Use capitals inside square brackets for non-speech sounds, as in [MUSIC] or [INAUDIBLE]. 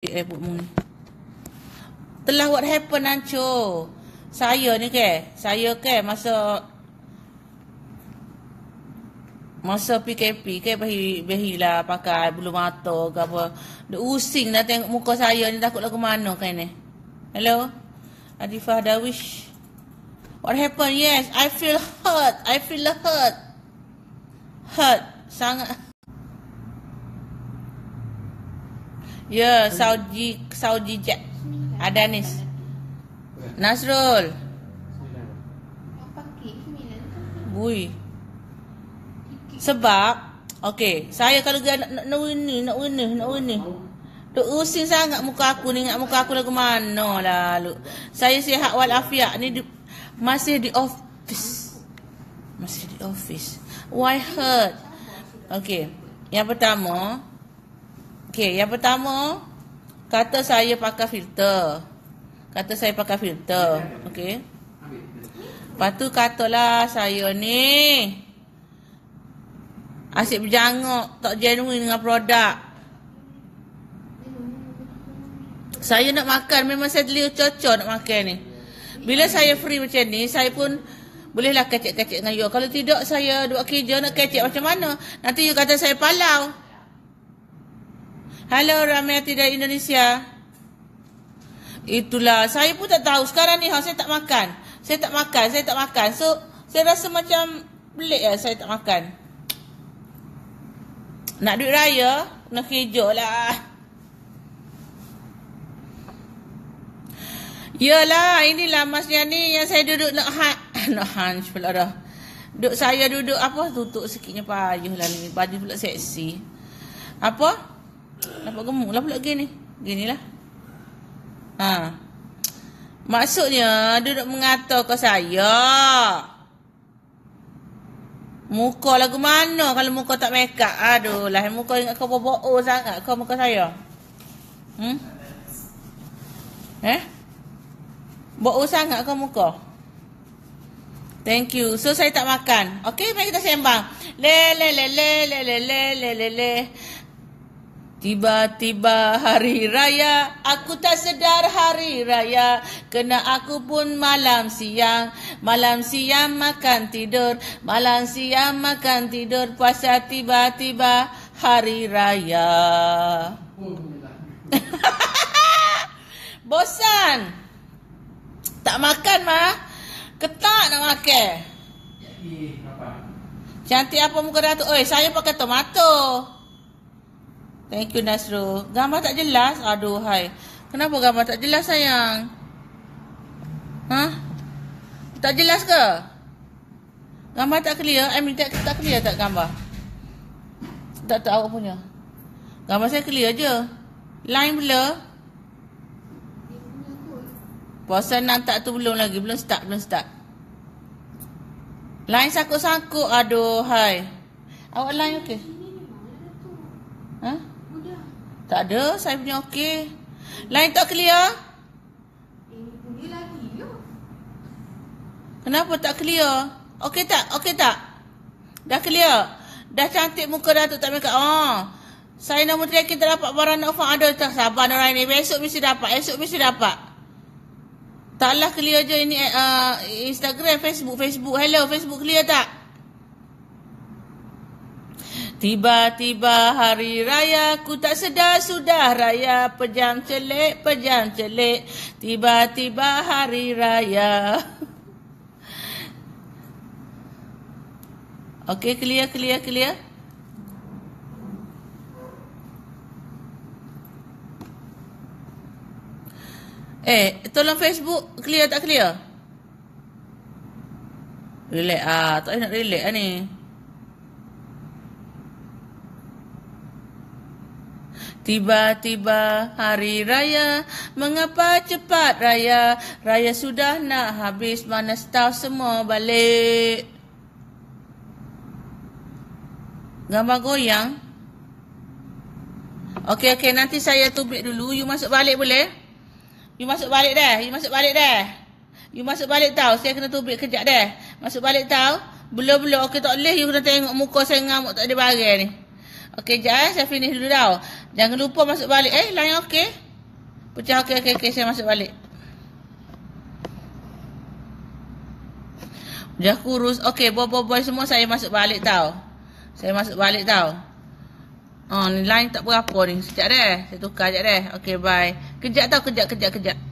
Eh, buat ni. Telah what happen hancur. Saya ni ke, saya ke masa Masa PKP ke bahi bahi lah pakai bulu mata ke apa. Dia using dah tengok muka saya ni takut lagu mana kan ni. Hello? Adifah Dawish. What happened? Yes, I feel hurt. I feel hurt. Hurt. Sangat. Ya, Saudi Saudi Jet. Ada Nis. Nasrul. Bui. Sebab okey, saya kalau dia nak nak ini, nak ini, nak ini. Duk using sangat muka aku ni, ingat muka aku lagu mana lalu. Saya sihat walafiat ni di, masih di office. Masih di office. Why hurt? Okey. Yang pertama, okey, yang pertama kata saya pakai filter. Kata saya pakai filter. Okey. Lepas tu katalah saya ni Asyik berjanguk Tak genuine dengan produk Saya nak makan Memang saya telia cocok nak makan ni Bila saya free macam ni Saya pun Bolehlah kecek-kecek dengan you Kalau tidak saya dua kerja nak kecek macam mana Nanti you kata saya palau Halo Ramiati dari Indonesia Itulah Saya pun tak tahu Sekarang ni ha, saya tak makan Saya tak makan Saya tak makan So Saya rasa macam Pelik lah saya tak makan nak duit raya, nak kerja lah. Yalah, inilah masnya ni yang saya duduk nak ha [LAUGHS] nak hunch pula dah. Duduk saya duduk apa tutup sikitnya payuh lah ni. Baju pula seksi. Apa? Nampak gemuk lah pula gini. Ginilah. Ha. Maksudnya duduk mengata ke saya. Muka lagu mana kalau muka tak make up? Aduh lah muka ingat kau bobo sangat kau muka saya. Hmm? Eh? Bobo sangat kau muka. Thank you. So saya tak makan. Okay, mari kita sembang. Le le le le le le le le le. Tiba-tiba hari raya, aku tak sedar hari raya. Kena aku pun malam siang, malam siang makan tidur, malam siang makan tidur. Pasal tiba-tiba hari raya. [LAUGHS] Bosan. Tak makan mah. Ketak nak makan. Cantik apa muka Datuk? Oi, saya pakai tomato. Thank you Nasru. Gambar tak jelas? Aduh hai. Kenapa gambar tak jelas sayang? Ha? Tak jelas ke? Gambar tak clear? I mean tak, clear tak gambar? Tak tahu punya. Gambar saya clear je. Line blur. Puasa nak tak tu belum lagi. Belum start, belum start. Line sakut-sakut. Aduh hai. Awak line okey? Ha? Tak ada, saya punya okey. Line tak clear? Kenapa tak clear? Okey tak? Okey tak? Dah clear? Dah cantik muka dah tu tak make Oh. Saya nak tracking kita dapat barang nak ada tak sabar orang ini. Besok mesti dapat. Esok mesti dapat. Taklah clear je ini uh, Instagram, Facebook, Facebook. Hello, Facebook clear tak? Tiba-tiba hari raya ku tak sedar sudah raya. Pejam celik pejam celik. Tiba-tiba hari raya. [LAUGHS] Okey clear clear clear? Eh tolong Facebook clear tak clear? Relax. Ah tak nak relax ah ni Tiba-tiba hari raya, mengapa cepat raya? Raya sudah nak habis, mana staff semua balik? Gambar goyang? Okey, okey, nanti saya tubik dulu. You masuk balik boleh? You masuk balik dah, you masuk balik dah. You masuk balik tau, saya kena tubik kejap dah. Masuk balik tau. Belum-belum, okey tak boleh you kena tengok muka saya ngamuk tak ada barang ni. Okey, jap eh. Saya finish dulu tau. Jangan lupa masuk balik. Eh, line okey. Pecah okey okey okey saya masuk balik. Dah kurus. Okey, boy-boy semua saya masuk balik tau. Saya masuk balik tau. Oh, ni line tak berapa ni. Sekejap deh. Saya tukar sekejap deh. Okey, bye. Kejap tau, kejap, kejap, kejap.